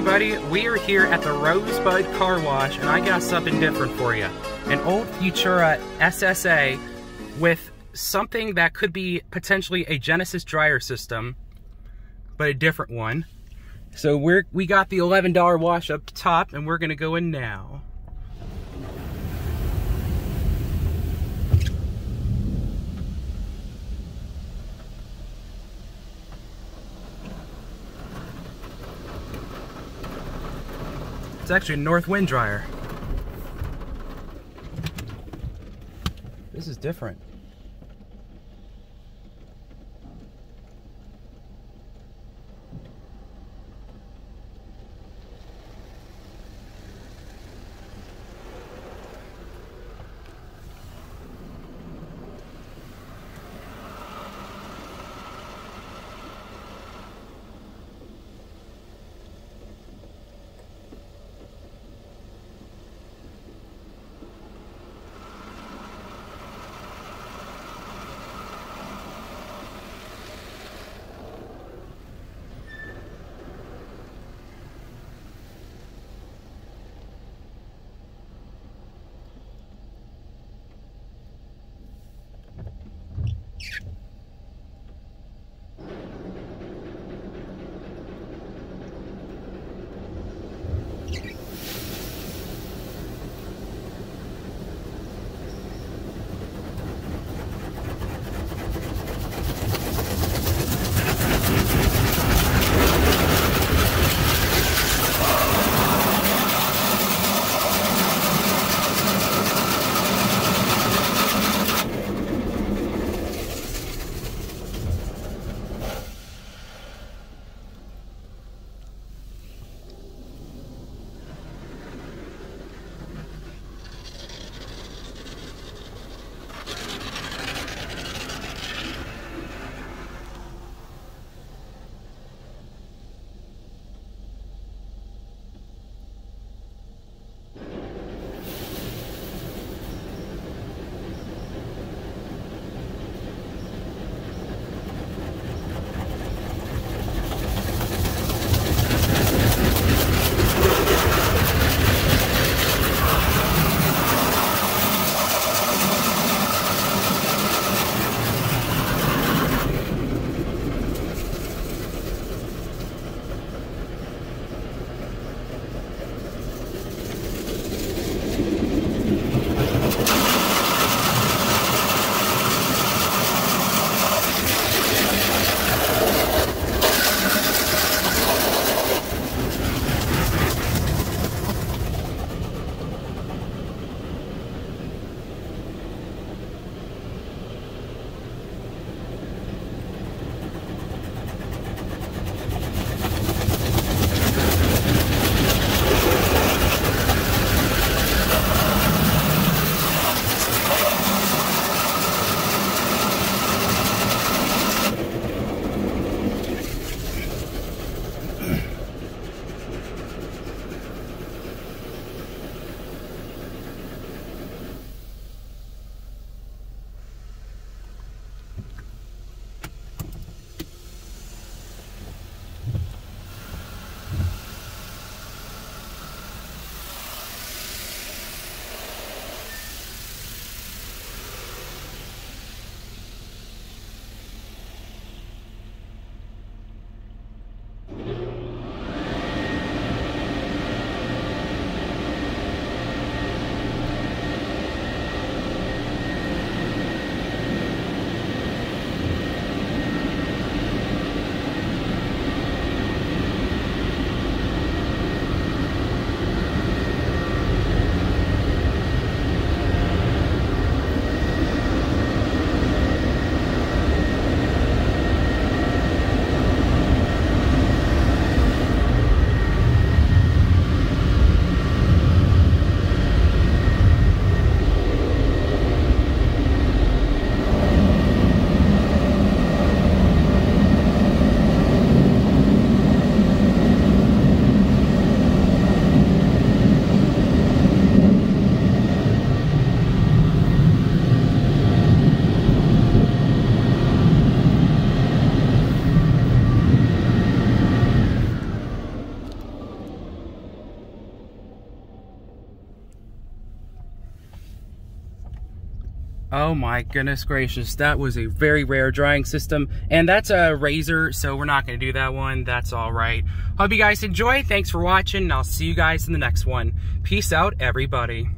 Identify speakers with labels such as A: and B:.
A: everybody, we are here at the Rosebud Car Wash and I got something different for you. An old Futura SSA with something that could be potentially a Genesis dryer system, but a different one. So we're we got the $11 wash up top and we're gonna go in now. It's actually a north wind dryer. This is different. Oh my goodness gracious, that was a very rare drying system. And that's a razor, so we're not gonna do that one. That's all right. Hope you guys enjoy. Thanks for watching, and I'll see you guys in the next one. Peace out, everybody.